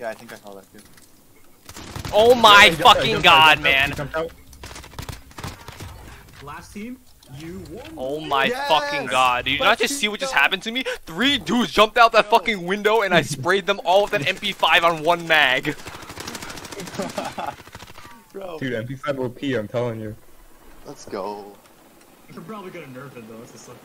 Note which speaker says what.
Speaker 1: Yeah, I think I saw that too.
Speaker 2: Oh my
Speaker 3: Yeah,
Speaker 2: fucking god, man.
Speaker 4: Last team, you won.
Speaker 2: Oh my
Speaker 1: Yes!
Speaker 2: fucking god. Did you not just see what just happened to me? Three dudes jumped out that fucking window and I sprayed them all with an MP5 on one mag.
Speaker 1: Bro,
Speaker 3: Dude, MP5 OP, I'm telling you.
Speaker 1: let's go.
Speaker 4: You're probably gonna nerf it though. It's a suck.